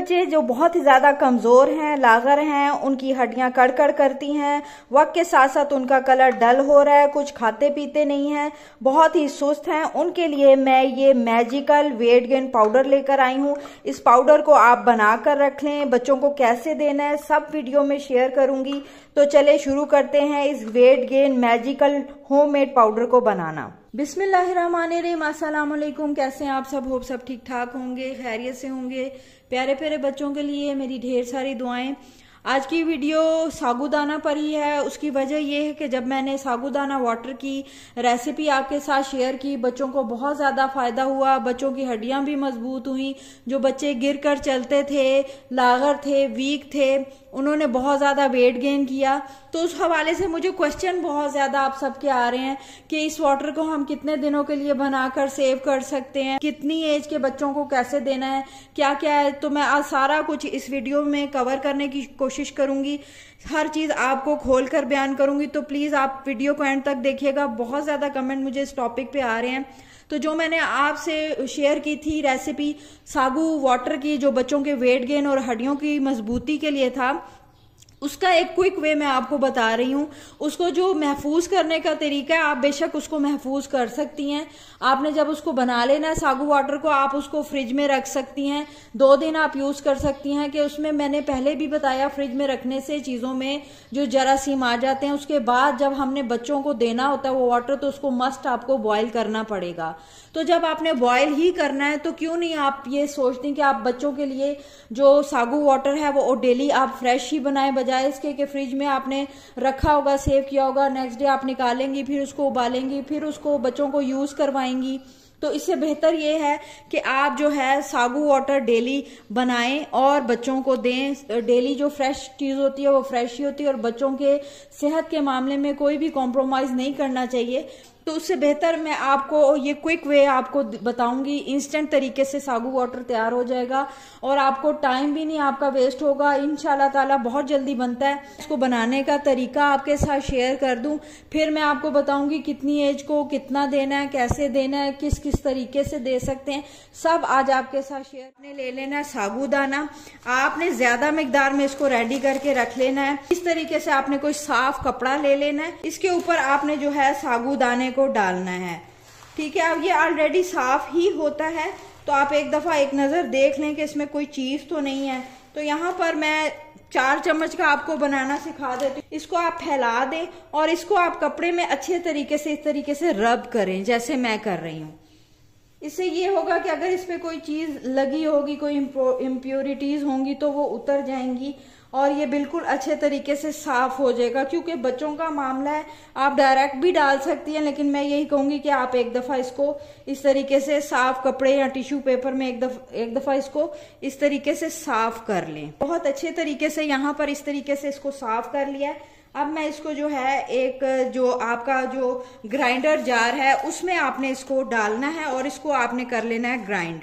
बच्चे जो बहुत ही ज़्यादा कमज़ोर हैं, लागर हैं, उनकी हड्डियाँ कड़कड़ करती हैं, वक्त के साथ साथ उनका कलर डल हो रहा है, कुछ खाते पीते नहीं हैं, बहुत ही सुस्त हैं। उनके लिए मैं ये मैजिकल वेट गेन पाउडर लेकर आई हूँ। इस पाउडर को आप बना कर रख लें, बच्चों को कैसे देना है, सब वीडियो में शेयर करूँगी। तो चले शुरू करते हैं इस weight gain magical homemade powder को बनाना। अस्सलाम कैसे हैं आप सब? होप सब ठीक ठाक होंगे, खैरियत से होंगे। प्यारे प्यारे बच्चों के लिए मेरी ढेर सारी दुआएँ। आज की वीडियो सागुदाना पर ही। है उसकी वजह यह है कि जब मैंने सागुदाना वाटर की रेसिपी आपके साथ शेयर की, बच्चों को बहुत ज़्यादा फ़ायदा हुआ। बच्चों की हड्डियाँ भी मज़बूत हुई। जो बच्चे गिर कर चलते थे, लागर थे, वीक थे उन्होंने बहुत ज़्यादा वेट गेन किया। तो उस हवाले से मुझे क्वेश्चन बहुत ज़्यादा आप सबके आ रहे हैं कि इस वाटर को हम कितने दिनों के लिए बनाकर सेव कर सकते हैं, कितनी एज के बच्चों को कैसे देना है क्या क्या है। तो मैं आज सारा कुछ इस वीडियो में कवर करने की कोशिश करूँगी। हर चीज़ आपको खोल कर बयान करूँगी तो प्लीज़ आप वीडियो को एंड तक देखिएगा। बहुत ज़्यादा कमेंट मुझे इस टॉपिक पे आ रहे हैं। तो जो मैंने आपसे शेयर की थी रेसिपी सागू वाटर की, जो बच्चों के वेट गेन और हड्डियों की मजबूती के लिए था उसका एक क्विक वे मैं आपको बता रही हूँ। उसको जो महफूज करने का तरीका है, आप बेशक उसको महफूज कर सकती हैं। आपने जब उसको बना लेना सागू वाटर को आप उसको फ्रिज में रख सकती हैं। दो दिन आप यूज़ कर सकती हैं कि उसमें मैंने पहले भी बताया फ्रिज में रखने से चीज़ों में जो जरासीम आ जाते हैं, उसके बाद जब हमने बच्चों को देना होता है वो वाटर तो उसको मस्ट आपको बॉयल करना पड़ेगा। तो जब आपने बॉयल ही करना है तो क्यों नहीं आप ये सोचते कि आप बच्चों के लिए जो सागू वाटर है, वो डेली आप फ्रेश ही बनाए बजाय इसके कि फ्रिज में आपने रखा होगा सेव किया होगा नेक्स्ट डे आप निकालेंगी, फिर उसको उबालेंगी, फिर उसको बच्चों को यूज़ करवाएँगी। तो इससे बेहतर ये है कि आप जो है सागू वाटर डेली बनाएँ और बच्चों को दें। डेली जो फ्रेश चीज़ होती है वो फ्रेश ही होती है और बच्चों के सेहत के मामले में कोई भी कॉम्प्रोमाइज नहीं करना चाहिए। तो उससे बेहतर मैं आपको ये क्विक वे आपको बताऊँगी। इंस्टेंट तरीके से सागू वाटर तैयार हो जाएगा और आपको टाइम भी नहीं आपका वेस्ट होगा। इन ताला बहुत जल्दी बनता है इसको बनाने का तरीका आपके साथ शेयर कर दूँ। फिर मैं आपको बताऊँगी कितनी एज को कितना देना है, कैसे देना है किस किस तरीके से दे सकते हैं। सब आज आपके साथ शेयर ले लेना है सागूदाना आपने ज़्यादा मकदार में इसको रेडी करके रख लेना है। इस तरीके से आपने कोई साफ़ कपड़ा ले लेना है। इसके ऊपर आपने जो है सागूदाने को डालना है। ठीक है, अब ये ऑलरेडी साफ़ ही होता है तो आप एक दफ़ा एक नज़र देख लें कि इसमें कोई चीज़ तो नहीं है। तो यहाँ पर मैं चार चम्मच का आपको बनाना सिखा देती हूँ। इसको आप फैला दें और इसको आप कपड़े में अच्छे तरीके से, इस तरीके से रब करें, जैसे मैं कर रही हूँ। इससे ये होगा कि अगर इस पे कोई चीज़ लगी होगी, कोई इम्प्योरिटीज होंगी तो वो उतर जाएँगी। और ये बिल्कुल अच्छे तरीके से साफ़ हो जाएगा, क्योंकि बच्चों का मामला है, आप डायरेक्ट भी डाल सकती हैं, लेकिन मैं यही कहूँगी कि आप एक दफ़ा इसको इस तरीके से साफ़ कपड़े या टिश्यू पेपर में एक दफ़ा एक दफ़ा इसको इस तरीके से साफ़ कर लें। बहुत अच्छे तरीके से यहाँ पर इस तरीके से इसको साफ़ कर लिया अब मैं इसको जो है, एक जो आपका जो ग्राइंडर जार है, उसमें आपने इसको डालना है और इसको आपने कर लेना है ग्राइंड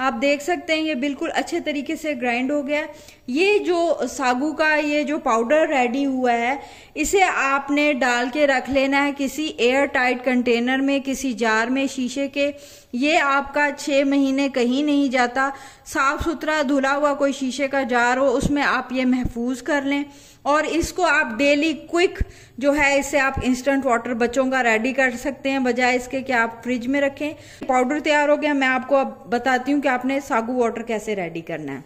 आप देख सकते हैं, ये बिल्कुल अच्छे तरीके से ग्राइंड हो गया। ये जो सागू का ये जो पाउडर रेडी हुआ है, इसे आपने डाल के रख लेना है किसी एयर टाइट कंटेनर में, किसी जार में, शीशे के। ये आपका छह महीने कहीं नहीं जाता। साफ़ सुथरा धुला हुआ कोई शीशे का जार हो, उसमें आप ये महफूज कर लें। और इसको आप डेली क्विक जो है, इसे आप इंस्टेंट वाटर बच्चों का रेडी कर सकते हैं। बजाय इसके कि आप फ्रिज में रखें। पाउडर तैयार हो गया। मैं आपको अब बताती हूँ कि आपने सागू वाटर कैसे रेडी करना है?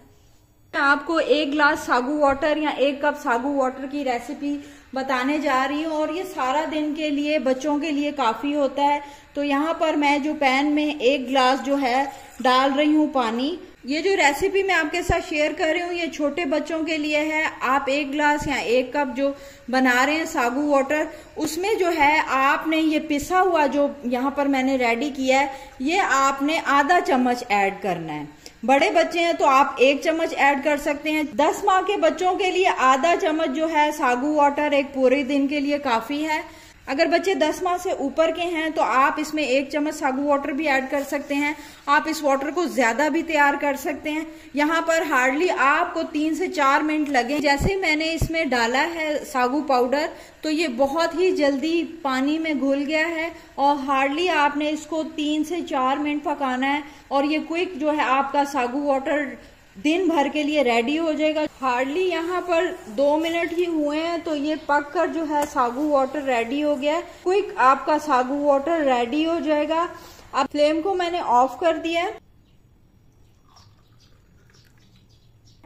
आपको एक ग्लास सागू वाटर या एक कप सागू वाटर की रेसिपी बताने जा रही हूँ और ये सारा दिन के लिए, बच्चों के लिए काफ़ी होता है। तो यहाँ पर मैं जो पैन में एक ग्लास जो है डाल रही हूँ पानी। ये जो रेसिपी मैं आपके साथ शेयर कर रही हूँ, ये छोटे बच्चों के लिए है। आप एक ग्लास या एक कप जो बना रहे हैं, सागू वाटर उसमें जो है, आपने ये पिसा हुआ जो यहाँ पर मैंने रेडी किया है, ये आपने आधा चम्मच ऐड करना है। बड़े बच्चे हैं तो आप एक चम्मच ऐड कर सकते हैं। दस माह के बच्चों के लिए आधा चम्मच जो है, सागू वाटर एक पूरे दिन के लिए काफ़ी है। अगर बच्चे 10 माह से ऊपर के हैं तो आप इसमें एक चम्मच सागू वाटर भी ऐड कर सकते हैं। आप इस वाटर को ज़्यादा भी तैयार कर सकते हैं। यहाँ पर हार्डली आपको तीन से चार मिनट लगे। जैसे मैंने इसमें डाला है सागू पाउडर तो ये बहुत ही जल्दी पानी में घुल गया है और हार्डली आपने इसको तीन से चार मिनट पकाना है। और ये क्विक जो है आपका सागू वाटर दिन भर के लिए रेडी हो जाएगा। हार्डली यहाँ पर दो मिनट ही हुए हैं तो ये पक कर जो है सागु वाटर रेडी हो गया। क्विक आपका सागु वाटर रेडी हो जाएगा। अब फ्लेम को मैंने ऑफ़ कर दिया है।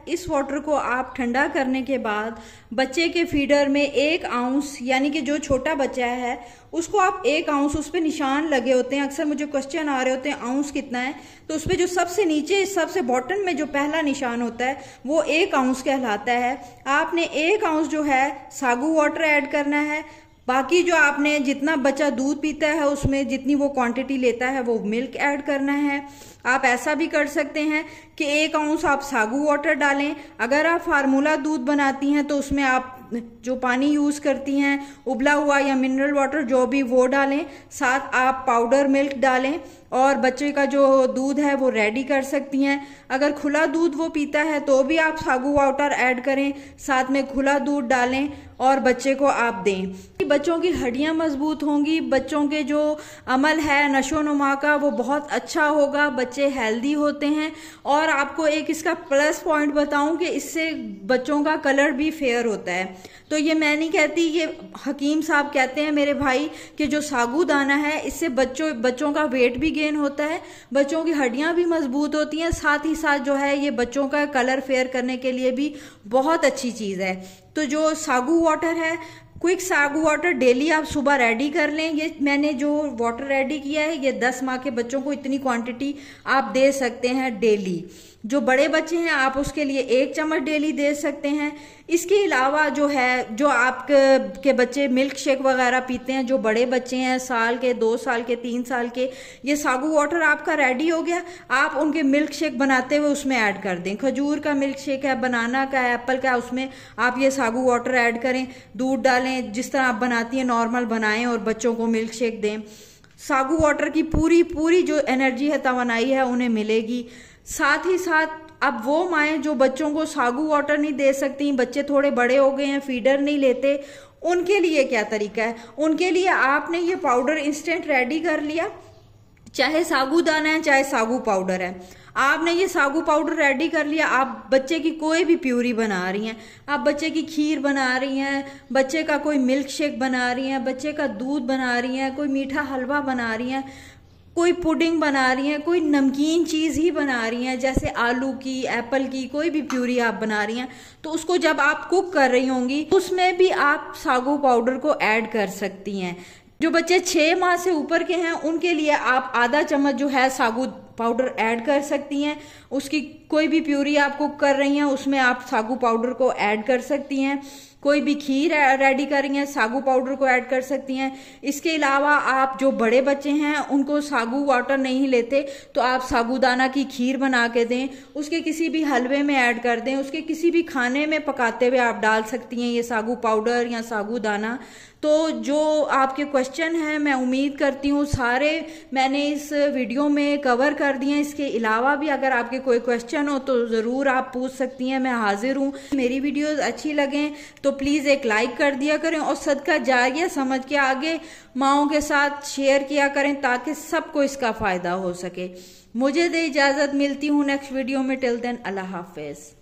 इस वाटर को आप ठंडा करने के बाद बच्चे के फीडर में एक आउंस, यानी कि जो छोटा बच्चा है, उसको आप एक आउंस, उस पर निशान लगे होते हैं। अक्सर मुझे क्वेश्चन आ रहे होते हैं, आउंस कितना है? तो उस पर जो सबसे नीचे, सबसे बॉटम में जो पहला निशान होता है, वो एक आउंस कहलाता है। आपने एक आउंस जो है, सागू वाटर ऐड करना है। बाकी जो आपने जितना बच्चा दूध पीता है, उसमें जितनी वो क्वांटिटी लेता है, वो मिल्क ऐड करना है। आप ऐसा भी कर सकते हैं कि एक आउंस आप सागू वाटर डालें। अगर आप फार्मूला दूध बनाती हैं तो उसमें आप जो पानी यूज़ करती हैं, उबला हुआ या मिनरल वाटर जो भी वो डालें। साथ आप पाउडर मिल्क डालें। और बच्चे का जो दूध है वो रेडी कर सकती हैं। अगर खुला दूध वो पीता है तो भी आप सागू वाटर ऐड करें, साथ में खुला दूध डालें और बच्चे को आप दें। बच्चों की हड्डियाँ मज़बूत होंगी, बच्चों के जो अमल है नशो नुमा का वो बहुत अच्छा होगा, बच्चे हेल्दी होते हैं। और आपको एक इसका प्लस पॉइंट बताऊँ कि इससे बच्चों का कलर भी फेयर होता है। तो ये मैं नहीं कहती, ये हकीम साहब कहते हैं मेरे भाई कि जो सागू दाना है, इससे बच्चों बच्चों का वेट भी गेन होता है। बच्चों की हड्डियाँ भी मज़बूत होती हैं। साथ ही साथ जो है, ये बच्चों का कलर फेयर करने के लिए भी बहुत अच्छी चीज़ है। तो जो सागू वाटर है क्विक सागू वाटर डेली आप सुबह रेडी कर लें। ये मैंने जो वाटर रेडी किया है, ये दस माह के बच्चों को इतनी क्वांटिटी आप दे सकते हैं डेली जो बड़े बच्चे हैं, आप उसके लिए एक चम्मच डेली दे सकते हैं। इसके अलावा जो है, जो आप के बच्चे मिल्क शेक वगैरह पीते हैं, जो बड़े बच्चे हैं, साल के, दो साल के, तीन साल के, ये सागू वाटर आपका रेडी हो गया। आप उनके मिल्क शेक बनाते हुए उसमें ऐड कर दें। खजूर का मिल्क शेक है बनाना का एप्पल का उसमें आप ये सागू वाटर ऐड करें। दूध डालें जिस तरह आप बनाती हैं नॉर्मल बनाएँ और बच्चों को मिल्क शेक दें। सागू वाटर की पूरी पूरी जो एनर्जी है तोानाई है, उन्हें मिलेगी। साथ ही साथ, अब वो माए जो बच्चों को सागू वाटर नहीं दे सकती, बच्चे थोड़े बड़े हो गए हैं फीडर नहीं लेते, उनके लिए क्या तरीका है? उनके लिए आपने ये पाउडर इंस्टेंट रेडी कर लिया। चाहे सागू दाना है, चाहे सागू पाउडर है। आपने ये सागू पाउडर रेडी कर लिया। आप बच्चे की कोई भी प्यूरी बना रही हैं। आप बच्चे की खीर बना रही हैं, बच्चे का कोई मिल्क शेक बना रही हैं, बच्चे का दूध बना रही हैं, कोई मीठा हलवा बना रही हैं, कोई पुडिंग बना रही हैं, कोई नमकीन चीज़ ही बना रही हैं, जैसे आलू की एप्पल की, कोई भी प्यूरी आप बना रही हैं। तो उसको जब आप कुक कर रही होंगी, उसमें भी आप सागू पाउडर को ऐड कर सकती हैं। जो बच्चे छः माह से ऊपर के हैं, उनके लिए आप आधा चम्मच जो है सागू पाउडर ऐड कर सकती हैं। उसकी कोई भी प्यूरी आप कुक कर रही हैं, उसमें आप सागू पाउडर को ऐड कर सकती हैं। कोई भी खीर रेडी कर रही हैं, सागू पाउडर को ऐड कर सकती हैं। इसके अलावा आप जो बड़े बच्चे हैं, उनको सागू वाटर नहीं लेते तो आप सागूदाना की खीर बना के दें। उसके किसी भी हलवे में ऐड कर दें। उसके किसी भी खाने में पकाते हुए आप डाल सकती हैं ये सागू पाउडर या सागू दाना तो जो आपके क्वेश्चन हैं, मैं उम्मीद करती हूँ सारे मैंने इस वीडियो में कवर कर दिए इसके अलावा भी अगर आपके कोई क्वेश्चन हो तो ज़रूर आप पूछ सकती हैं, मैं हाजिर हूँ। मेरी वीडियोस अच्छी लगें तो प्लीज़ एक लाइक कर दिया करें और सदका जारिया समझ के आगे माओ के साथ शेयर किया करें ताकि सबको इसका फ़ायदा हो सके। मुझे दे इजाज़त, मिलती हूँ नेक्स्ट वीडियो में। टिल देन अल्लाह हाफिज़।